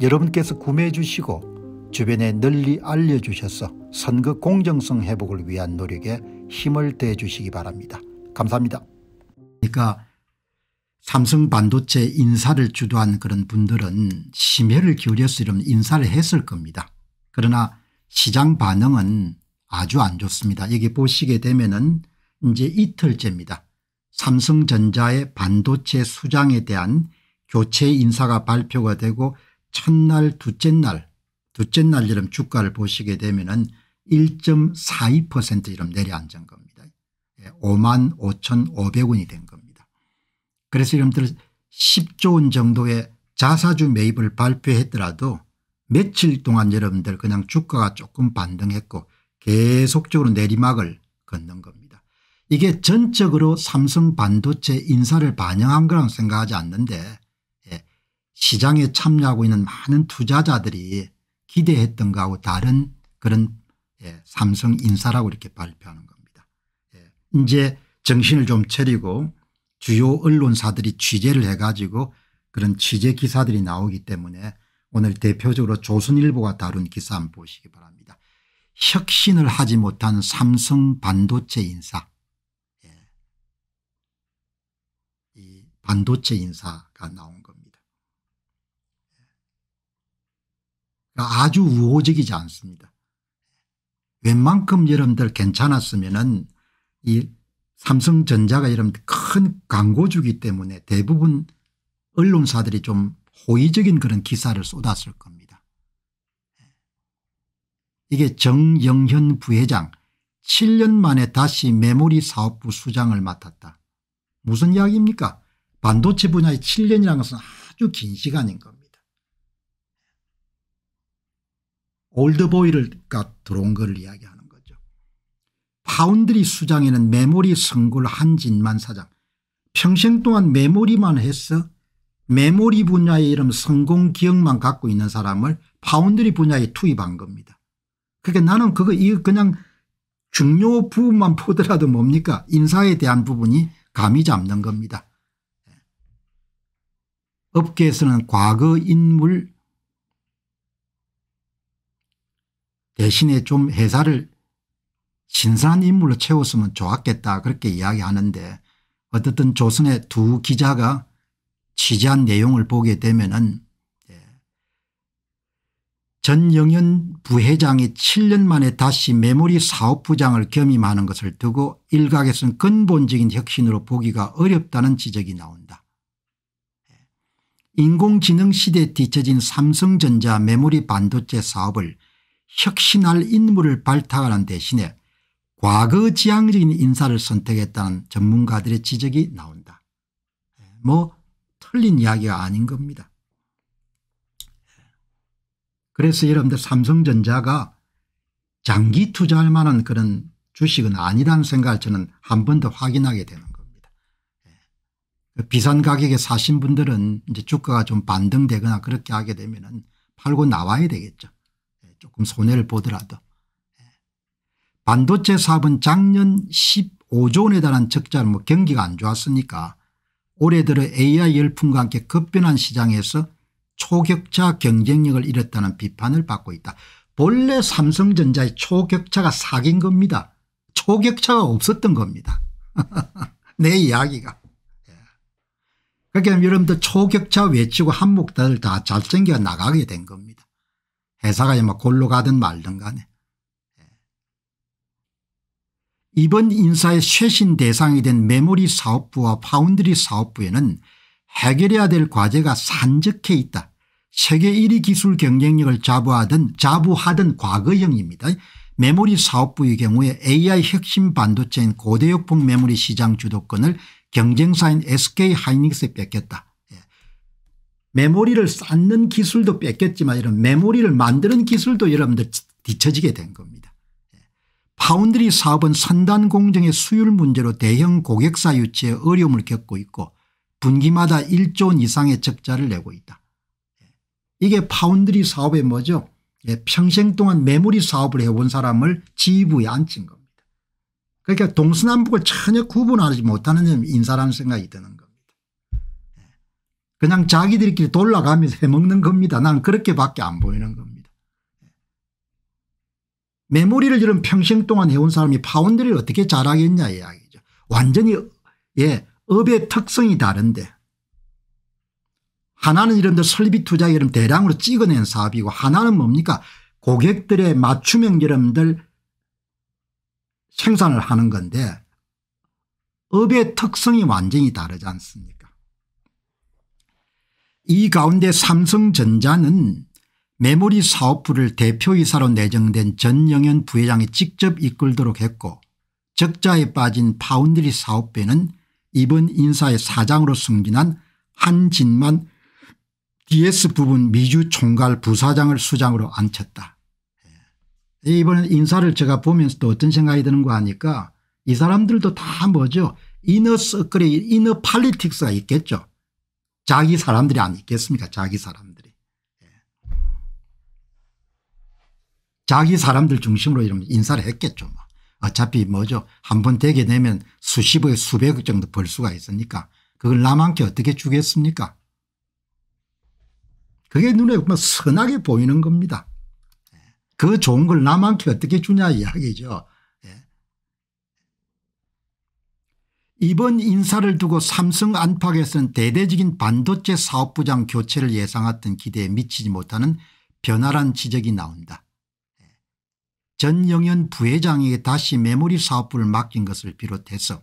여러분께서 구매해 주시고 주변에 널리 알려주셔서 선거 공정성 회복을 위한 노력에 힘을 대해 주시기 바랍니다. 감사합니다. 그러니까 삼성 반도체 인사를 주도한 그런 분들은 심혈을 이런 인사를 했을 겁니다. 그러나 시장 반응은 아주 안 좋습니다. 여기 보시게 되면은 이제 이틀째입니다. 삼성전자의 반도체 수장에 대한 교체 인사가 발표가 되고 첫날 둘째 날 둘째 날 이런 주가를 보시게 되면 은 1.42% 이름 내려앉은 겁니다. 5만 예, 5,500원이 된 겁니다. 그래서 여러분들 10조 원 정도의 자사주 매입을 발표했더라도 며칠 동안 여러분들 그냥 주가가 조금 반등했고 계속적으로 내리막을 걷는 겁니다. 이게 전적으로 삼성 반도체 인사를 반영한 거라고 생각하지 않는데 예, 시장에 참여하고 있는 많은 투자자들이 기대했던 거하고 다른 그런 예, 삼성 인사라고 이렇게 발표하는 겁니다. 예, 이제 정신을 좀 차리고 주요 언론사들이 취재를 해가지고 그런 취재 기사들이 나오기 때문에 오늘 대표적으로 조선일보가 다룬 기사 한번 보시기 바랍니다. 혁신을 하지 못한 삼성 반도체 인사 예. 이 반도체 인사가 나온 겁니다. 예. 그러니까 아주 우호적이지 않습니다. 웬만큼 여러분들 괜찮았으면 은 이 삼성전자가 여러분들 큰 광고주기 때문에 대부분 언론사들이 좀 호의적인 그런 기사를 쏟았을 겁니다. 이게 전영현 부회장 7년 만에 다시 메모리 사업부 수장을 맡았다. 무슨 이야기입니까 반도체 분야의 7년이라는 것은 아주 긴 시간인 겁니다. 올드보이가 들어온 것을 이야기하는 거죠. 파운드리 수장에는 메모리 성골 한진만 사장 평생 동안 메모리만 해서 메모리 분야의 이런 성공 기억만 갖고 있는 사람을 파운드리 분야에 투입한 겁니다. 그러니까 나는 그거 이거 그냥 중요 부분만 보더라도 뭡니까 인사에 대한 부분이 감이 잡는 겁니다. 업계에서는 과거 인물 대신에 좀 회사를 신선한 인물로 채웠으면 좋았겠다 그렇게 이야기하는데 어떻든 조선의 두 기자가 취재한 내용을 보게 되면 예, 전영현 부회장이 7년 만에 다시 메모리 사업부장을 겸임하는 것을 두고 일각에서는 근본적인 혁신으로 보기가 어렵다는 지적이 나온다. 예, 인공지능 시대에 뒤처진 삼성전자 메모리 반도체 사업을 혁신할 인물을 발탁하는 대신에 과거 지향적인 인사를 선택했다는 전문가들의 지적이 나온다. 뭐 틀린 이야기가 아닌 겁니다. 그래서 여러분들 삼성전자가 장기 투자할 만한 그런 주식은 아니라는 생각을 저는 한 번 더 확인하게 되는 겁니다. 그 비싼 가격에 사신 분들은 이제 주가가 좀 반등되거나 그렇게 하게 되면 팔고 나와야 되겠죠. 조금 손해를 보더라도 예. 반도체 사업은 작년 15조 원에 달한 적자를 뭐 경기가 안 좋았으니까 올해 들어 AI 열풍과 함께 급변한 시장에서 초격차 경쟁력을 잃었다는 비판을 받고 있다. 본래 삼성전자의 초격차가 사귄 겁니다. 초격차가 없었던 겁니다. 내 이야기가. 예. 그러니까 여러분들 초격차 외치고 한몫들 다 잘생겨 나가게 된 겁니다. 회사가 뭐 골로 가든 말든 간에. 예. 이번 인사의 쇄신 대상이 된 메모리 사업부와 파운드리 사업부에는 해결해야 될 과제가 산적해 있다. 세계 1위 기술 경쟁력을 자부하던 자부하던 과거형입니다. 메모리 사업부의 경우에 AI 핵심 반도체인 고대역폭 메모리 시장 주도권을 경쟁사인 SK 하이닉스에 뺏겼다. 예. 메모리를 쌓는 기술도 뺏겼지만 이런 메모리를 만드는 기술도 여러분들 뒤처지게 된 겁니다. 예. 파운드리 사업은 선단 공정의 수율 문제로 대형 고객사 유치에 어려움을 겪고 있고 분기마다 1조 원 이상의 적자를 내고 있다. 예. 이게 파운드리 사업의 뭐죠 예, 평생 동안 메모리 사업을 해본 사람을 지휘부에 앉힌 겁니다. 그러니까 동서남북을 전혀 구분하지 못하는 인사라는 생각이 드는. 그냥 자기들끼리 돌아가면서 해먹는 겁니다. 나는 그렇게밖에 안 보이는 겁니다. 예. 메모리를 이런 평생 동안 해온 사람이 파운드리를 어떻게 잘하겠냐 이야기죠. 완전히 예 업의 특성이 다른데 하나는 이런데 설비 투자 이런 대량으로 찍어낸 사업이고 하나는 뭡니까 고객들의 맞춤형 여러분들 생산을 하는 건데 업의 특성이 완전히 다르지 않습니까 이 가운데 삼성전자는 메모리 사업부를 대표이사로 내정된 전영현 부회장이 직접 이끌도록 했고 적자에 빠진 파운드리 사업배는 이번 인사의 사장으로 승진한 한진만 DS 부분 미주 총괄 부사장을 수장으로 앉혔다. 예. 이번 인사를 제가 보면서 또 어떤 생각이 드는 거 하니까 이 사람들도 다 뭐죠 이너 서클에 이너 팔리틱스가 있겠죠. 자기 사람들이 안 있겠습니까 자기 사람들이. 예. 자기 사람들 중심으로 이런 인사를 했겠죠. 뭐. 어차피 뭐죠 한 번 되게 되면 수십억 수백억 정도 벌 수가 있으니까 그걸 남한테 어떻게 주겠습니까 그게 눈에 뭐 선하게 보이는 겁니다. 그 좋은 걸 남한테 어떻게 주냐 이야기죠. 예. 이번 인사를 두고 삼성 안팎에서는 대대적인 반도체 사업부장 교체를 예상했던 기대에 미치지 못하는 변화란 지적이 나온다. 예. 전영현 부회장에게 다시 메모리 사업부를 맡긴 것을 비롯해서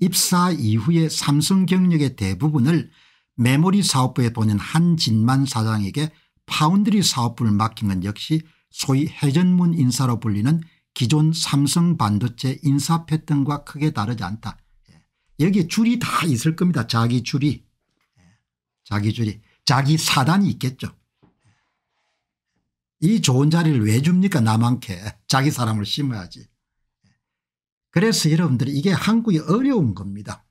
입사 이후에 삼성 경력의 대부분을 메모리 사업부에 보낸 한진만 사장에게 파운드리 사업부를 맡긴 건 역시 소위 회전문 인사로 불리는 기존 삼성 반도체 인사 패턴과 크게 다르지 않다. 예. 여기 줄이 다 있을 겁니다. 자기 줄이. 예. 자기 줄이. 자기 사단이 있겠죠. 이 좋은 자리를 왜 줍니까 남한테 자기 사람을 심어야지. 예. 그래서 여러분들이 이게 한국이 어려운 겁니다.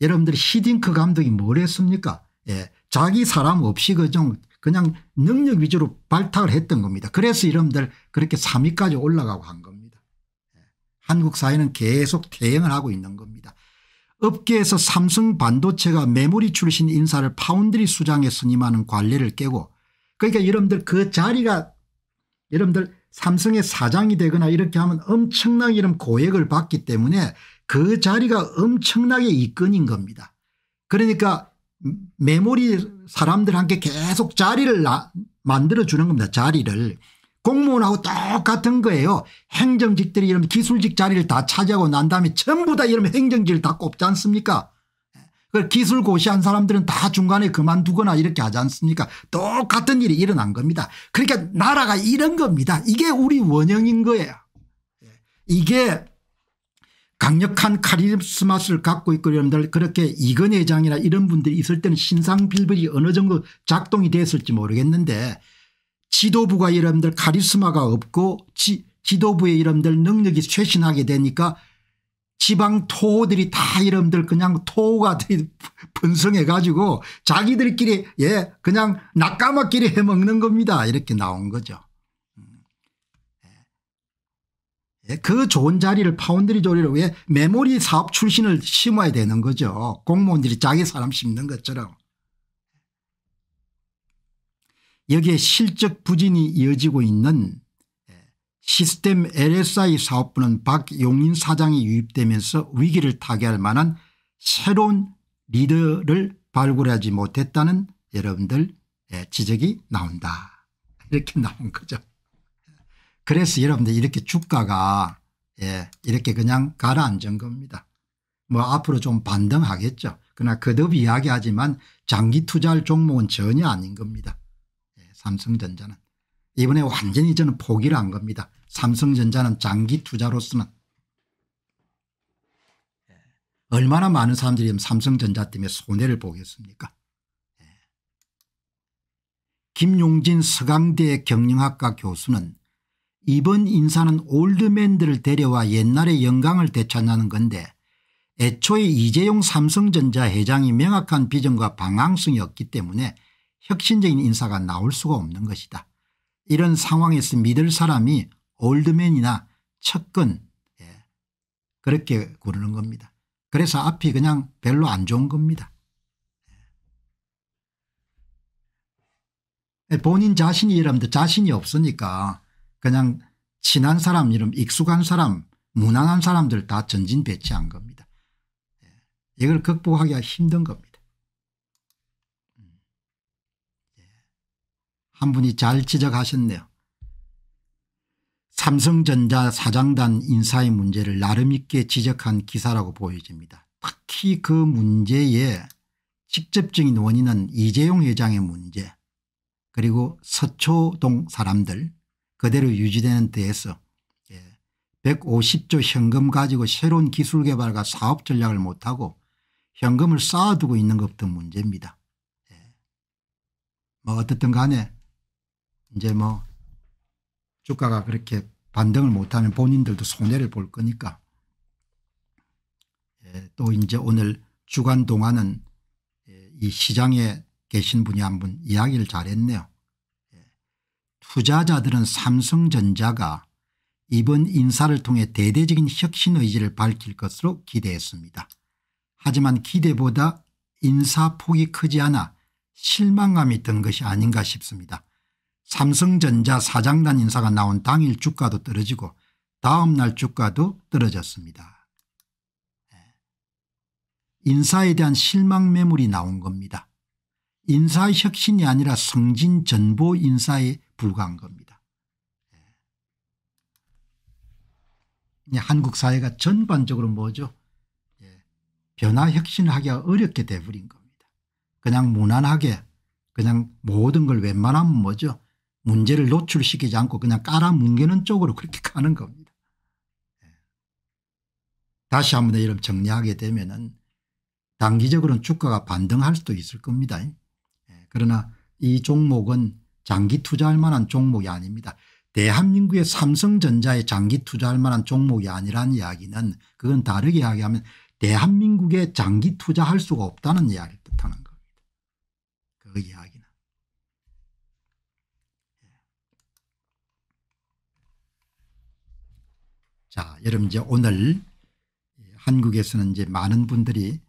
여러분들이 히딩크 감독이 뭘 했습니까 예. 자기 사람 없이 그정 그냥 능력 위주로 발탁을 했던 겁니다. 그래서 여러분들 그렇게 3위까지 올라가고 한 겁니다. 예. 한국 사회는 계속 퇴행을 하고 있는 겁니다. 업계에서 삼성 반도체가 메모리 출신 인사를 파운드리 수장에 선임하는 관례를 깨고 그러니까 여러분들 그 자리가 여러분들 삼성의 사장이 되거나 이렇게 하면 엄청나게 이런 고액을 받기 때문에 그 자리가 엄청나게 이건인 겁니다. 그러니까 메모리 사람들한테 계속 자리를 나, 만들어주는 겁니다. 자리를. 공무원하고 똑같은 거예요. 행정직들이 이런 기술직 자리를 다 차지하고 난 다음에 전부 다 이런 행정직을 다 꼽지 않습니까 그 기술 고시한 사람들은 다 중간에 그만두거나 이렇게 하지 않습니까 똑같은 일이 일어난 겁니다. 그러니까 나라가 이런 겁니다. 이게 우리 원형인 거예요. 이게 강력한 카리스마스를 갖고 있고 여러분들 그렇게 이건 회장이나 이런 분들이 있을 때는 신상빌벌이 어느 정도 작동이 됐을지 모르겠는데 지도부가 여러분들 카리스마가 없고 지, 지도부의 여러분들 능력이 쇄신하게 되니까 지방 토호들이 다 여러분들 그냥 토호가 분성해 가지고 자기들끼리 예 그냥 낙가마끼리 해먹는 겁니다 이렇게 나온 거죠. 예, 그 좋은 자리를 파운드리 조리를 왜 메모리 사업 출신을 심어야 되는 거죠. 공무원들이 자기 사람 심는 것처럼. 여기에 실적 부진이 이어지고 있는 예, 시스템 LSI 사업부는 박용인 사장이 유입되면서 위기를 타개할 만한 새로운 리더를 발굴하지 못했다는 여러분들 예, 지적이 나온다. 이렇게 나온 거죠. 그래서 여러분들 이렇게 주가가 예, 이렇게 그냥 가라앉은 겁니다. 뭐 앞으로 좀 반등하겠죠. 그러나 거듭 이야기하지만 장기 투자할 종목은 전혀 아닌 겁니다. 예, 삼성전자는. 이번에 완전히 저는 포기를 한 겁니다. 삼성전자는 장기 투자로서는. 예, 얼마나 많은 사람들이 삼성전자 때문에 손해를 보겠습니까 예. 김용진 서강대 경영학과 교수는 이번 인사는 올드맨들을 데려와 옛날의 영광을 되찾는 건데 애초에 이재용 삼성전자 회장이 명확한 비전과 방향성이 없기 때문에 혁신적인 인사가 나올 수가 없는 것이다. 이런 상황에서 믿을 사람이 올드맨이나 척근 예. 그렇게 고르는 겁니다. 그래서 앞이 그냥 별로 안 좋은 겁니다. 예. 본인 자신이 여러분들 자신이 없으니까 그냥 친한 사람 이름 익숙한 사람 무난한 사람들 다 전진 배치한 겁니다. 예. 이걸 극복하기가 힘든 겁니다. 음. 예. 한 분이 잘 지적하셨네요. 삼성전자 사장단 인사의 문제를 나름 있게 지적한 기사라고 보여집니다. 특히 그 문제의 직접적인 원인은 이재용 회장의 문제 그리고 서초동 사람들 그대로 유지되는 데에서 150조 예, 현금 가지고 새로운 기술 개발과 사업 전략을 못하고 현금을 쌓아두고 있는 것부터 문제입니다. 예. 뭐 어떻든 간에 이제 뭐 주가가 그렇게 반등을 못하면 본인들도 손해를 볼 거니까 예, 또 이제 오늘 주간 동안은 이 시장에 계신 분이 한 분 이야기를 잘했네요. 투자자들은 삼성전자가 이번 인사를 통해 대대적인 혁신 의지를 밝힐 것으로 기대했습니다. 하지만 기대보다 인사폭이 크지 않아 실망감이 든 것이 아닌가 싶습니다. 삼성전자 사장단 인사가 나온 당일 주가도 떨어지고 다음 날 주가도 떨어졌습니다. 네. 인사에 대한 실망 매물이 나온 겁니다. 인사의 혁신이 아니라 성진 전보 인사에 불과한 겁니다. 예. 한국 사회가 전반적으로 뭐죠 예. 변화 혁신을 하기가 어렵게 돼버린 겁니다. 그냥 무난하게 그냥 모든 걸 웬만하면 뭐죠 문제를 노출시키지 않고 그냥 깔아뭉개는 쪽으로 그렇게 가는 겁니다. 예. 다시 한번 이름 정리하게 되면 단기적으로는 주가가 반등할 수도 있을 겁니다. 그러나 이 종목은 장기 투자할 만한 종목이 아닙니다. 대한민국의 삼성전자에 장기 투자할 만한 종목이 아니라는 이야기는 그건 다르게 이야기하면 대한민국에 장기 투자할 수가 없다는 이야기를 뜻하는 겁니다. 그 이야기는. 자 여러분 이제 오늘 한국에서는 이제 많은 분들이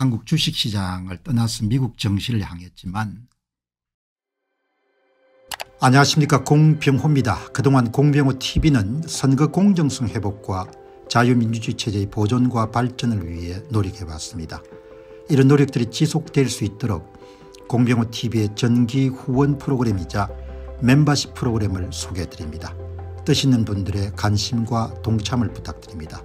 한국 주식시장을 떠나서 미국 정시를 향했지만 안녕하십니까 공병호입니다. 그동안 공병호 tv는 선거 공정성 회복과 자유민주주의 체제의 보존과 발전을 위해 노력해왔습니다. 이런 노력들이 지속될 수 있도록 공병호 tv의 전기 후원 프로그램이자 멤버십 프로그램을 소개해드립니다. 뜻 있는 분들의 관심과 동참을 부탁드립니다.